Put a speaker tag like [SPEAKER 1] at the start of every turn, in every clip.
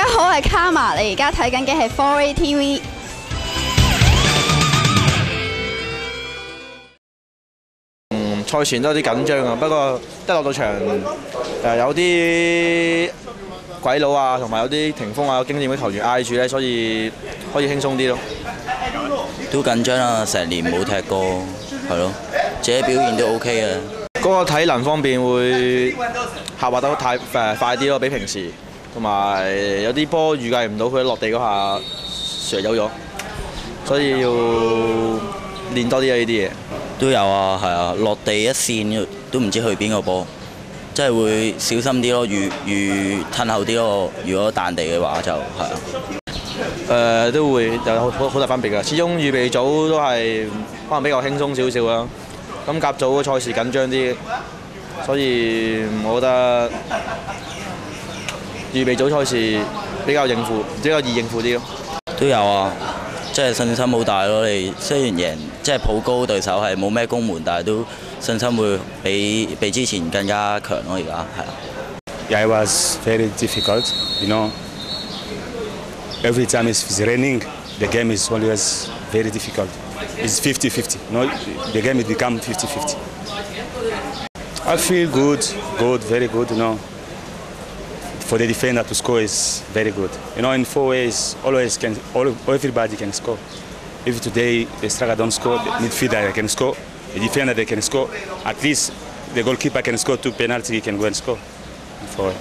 [SPEAKER 1] 華，你而家睇緊嘅係 4A TV。
[SPEAKER 2] 嗯，賽前都有啲緊張啊，不過一落到場誒有啲鬼佬啊，同埋有啲霆鋒啊、有經驗嘅球員嗌住咧，所以可以輕鬆啲咯。
[SPEAKER 3] 都緊張啊，成年冇踢過，係咯，自己表現都 OK 嘅。
[SPEAKER 2] 嗰個體能方面會下滑得太誒快啲咯，比平時，同埋有啲波預計唔到佢落地嗰下削走咗，所以要練多啲啊呢啲嘢。
[SPEAKER 3] 都有啊，係啊，落地一線都唔知去邊個波，即係會小心啲咯，預預褪後啲咯。如果彈地嘅話就係啊。
[SPEAKER 2] 誒、都會有好好好大分別㗎，始終預備組都係可能比較輕鬆少少啦。咁甲組嘅賽事緊張啲，所以我覺得預備組賽事比較應付，比較易應付啲咯。
[SPEAKER 3] 都有啊，即係信心好大咯。你雖然贏，即係抱高對手係冇咩攻門，但係都信心會比比之前更加強咯。而家係啊。
[SPEAKER 4] Yeah, it was very difficult. You know, every time it's raining, the game is always very difficult. It's 50-50. No, the game is become 50-50. I feel good, good, very good. You know, for the defender to score is very good. You know, in four ways, always can, all, everybody can score. If today the striker don't score, the midfielder can score, the defender they can score. At least the goalkeeper can score two penalty, he can go and score. For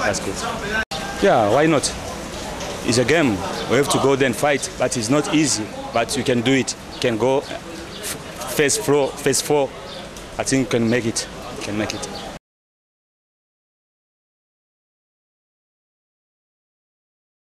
[SPEAKER 4] that's good. Yeah, why not? It's a game. We have to go there and fight, but it's not easy. But you can do it. You can go f- face four, face four. I think you can make it. You can make it.